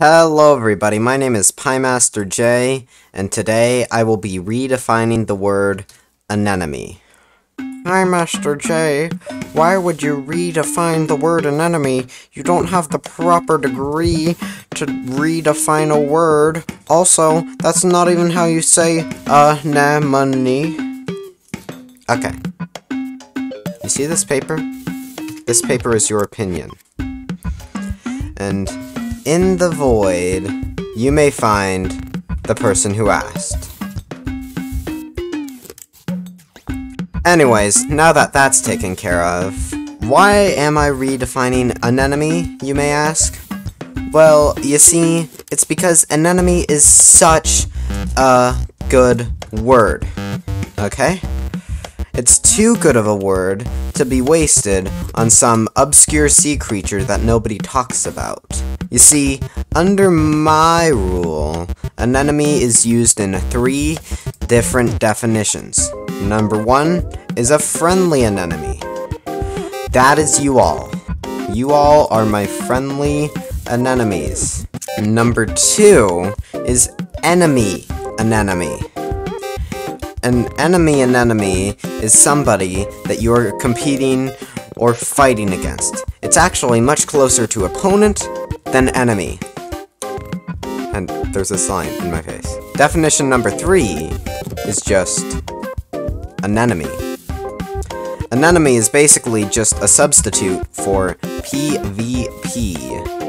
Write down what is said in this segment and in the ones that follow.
Hello everybody, my name is Pimaster J, and today I will be redefining the word anemone. Hi, Master J. Why would you redefine the word anemone? You don't have the proper degree to redefine a word. Also, that's not even how you say anemone. Okay. You see this paper? This paper is your opinion. And in the void, you may find the person who asked. Anyways, now that that's taken care of, why am I redefining anemone, you may ask? Well, you see, it's because anemone is such a good word, okay? It's too good of a word to be wasted on some obscure sea creature that nobody talks about. You see, under my rule, anemone is used in three different definitions. Number one is a friendly anemone. That is you all. You all are my friendly anemones. Number two is enemy anemone. An enemy anemone is somebody that you're competing or fighting against. It's actually much closer to opponent than enemy. And there's a sign in my face. Definition number three is just anemone. Anemone is basically just a substitute for PvP.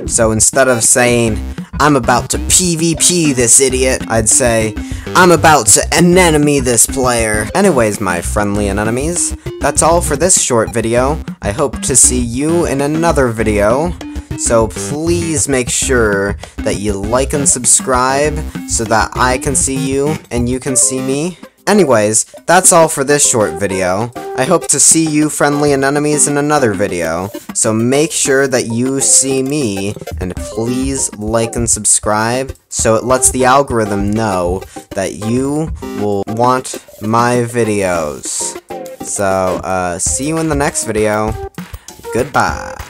So instead of saying, I'm about to PvP this idiot, I'd say, I'm about to anemone this player. Anyways, my friendly anemones, that's all for this short video. I hope to see you in another video. So please make sure that you like and subscribe so that I can see you and you can see me. Anyways, that's all for this short video. I hope to see you friendly anemones in another video, so make sure that you see me, and please like and subscribe, so it lets the algorithm know that you will want my videos. So, uh, see you in the next video. Goodbye.